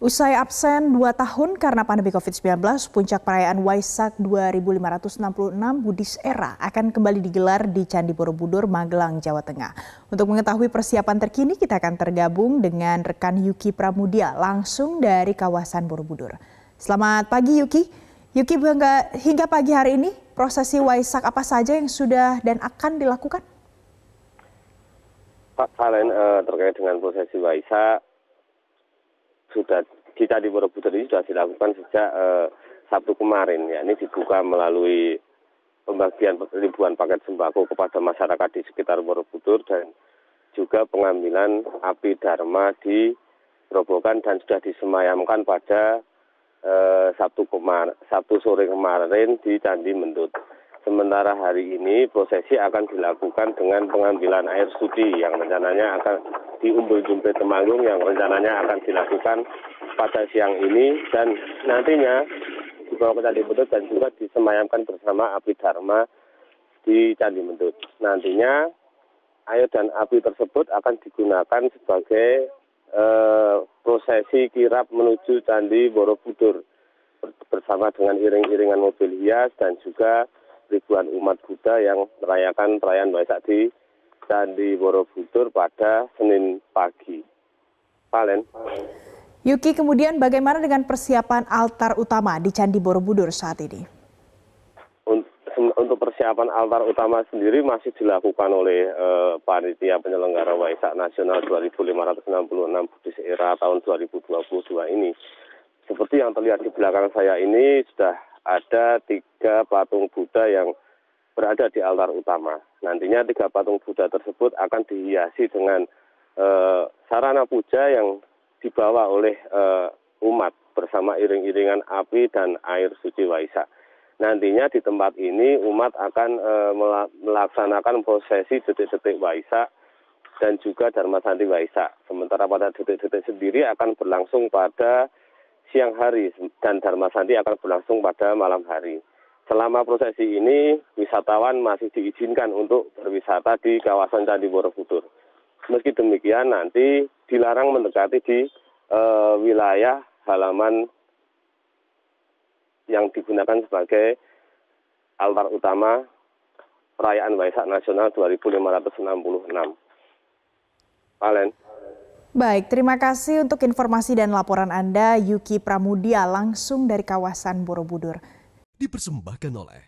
Usai absen dua tahun karena pandemi COVID-19, puncak perayaan Waisak 2566 Budis Era akan kembali digelar di Candi Borobudur, Magelang, Jawa Tengah. Untuk mengetahui persiapan terkini, kita akan tergabung dengan rekan Yuki Pramudia langsung dari kawasan Borobudur. Selamat pagi Yuki. Yuki, hingga, hingga pagi hari ini prosesi Waisak apa saja yang sudah dan akan dilakukan? Pak Valen, eh, terkait dengan prosesi Waisak, sudah kita di Borobudur ini sudah dilakukan sejak uh, Sabtu kemarin ya ini dibuka melalui pembagian ribuan paket sembako kepada masyarakat di sekitar Borobudur dan juga pengambilan api dharma di Robokan dan sudah disemayamkan pada uh, Sabtu kemar Sabtu sore kemarin di Candi Mendut. Sementara hari ini prosesi akan dilakukan dengan pengambilan air suci yang rencananya akan di Umbul Jumpe Temanggung yang rencananya akan dilakukan pada siang ini dan nantinya dibawa ke Candi Mendut dan juga disemayamkan bersama api Dharma di Candi Mendut. Nantinya air dan api tersebut akan digunakan sebagai eh, prosesi kirap menuju Candi Borobudur bersama dengan iring-iringan mobil hias dan juga ribuan umat Buddha yang merayakan perayaan Waisak di Candi Borobudur pada Senin pagi. Valen. Yuki, kemudian bagaimana dengan persiapan altar utama di Candi Borobudur saat ini? Untuk persiapan altar utama sendiri masih dilakukan oleh uh, panitia penyelenggara Waisak Nasional 2566 Budis Era tahun 2022 ini. Seperti yang terlihat di belakang saya ini sudah ada tiga patung Buddha yang berada di altar utama. Nantinya tiga patung Buddha tersebut akan dihiasi dengan uh, sarana puja yang dibawa oleh uh, umat bersama iring-iringan api dan air suci Waisak. Nantinya di tempat ini umat akan uh, melaksanakan prosesi detik-detik Waisak dan juga Dharma Santi Waisak. Sementara pada detik-detik sendiri akan berlangsung pada siang hari dan Dharma Santi akan berlangsung pada malam hari. Selama prosesi ini, wisatawan masih diizinkan untuk berwisata di kawasan Candi Borobudur. Meski demikian, nanti dilarang mendekati di e, wilayah halaman yang digunakan sebagai altar utama perayaan Waisak Nasional 2566. Valen. Baik, terima kasih untuk informasi dan laporan Anda Yuki Pramudia langsung dari kawasan Borobudur. Dipersembahkan oleh